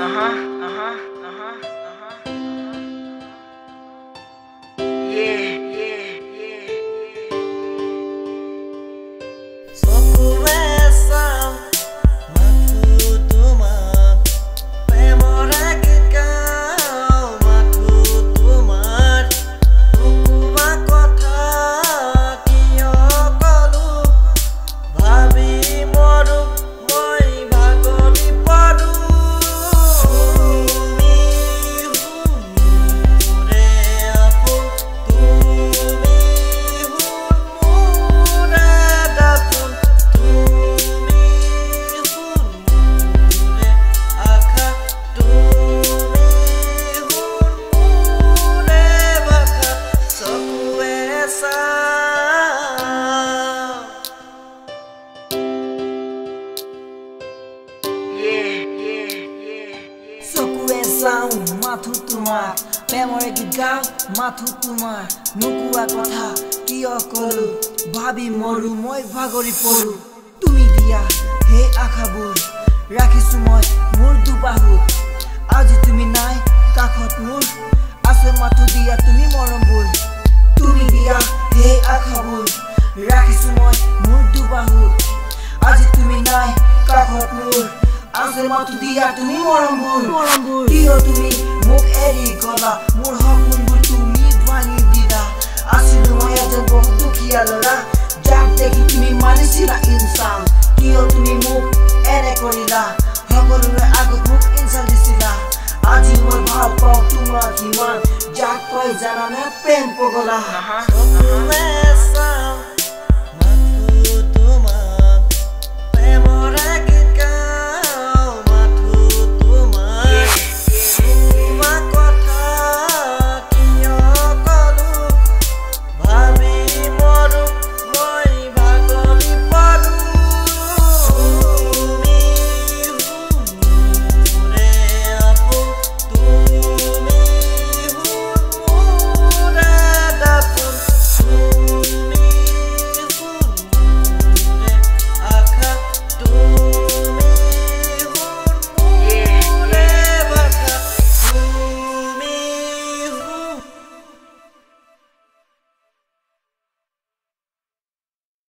Uh huh. Uh huh. মাথো তোমাৰ প্ৰেমৰে গীত গাওঁ মাথো তোমাৰ নোকোৱা কথা কিয় কলো ভাবি মৰো মই ভাগৰি পৰো তুমি দিয়া সেই আশাবোৰ ৰাখিছো মই মোৰ দুবাহুত আজি তুমি নাই কাষত মোৰ মই মোৰ দুবাহুত আজি তুমি নাই কাষত মোৰ আছে মাথো দিয়া তুমি মৰমবোৰ মৰমবোৰ কিয় তুমি মোক এৰি গলা মোৰ সপোনবোৰ তুমি ভাঙি দিলা আছিলো মই এজন বহুত দুখীয়া ল'ৰা যাক দেখি তুমি মানিছিলা ইনচান কিয় তুমি মোক এনে কৰিলা সকলোৰে আগত মোক ইনচাল দিছিলা আজি মই ভাল পাওঁ তোমাক কিমান যাক কয় জানানে প্ৰেম পগলা Uh-huh, চকুৱে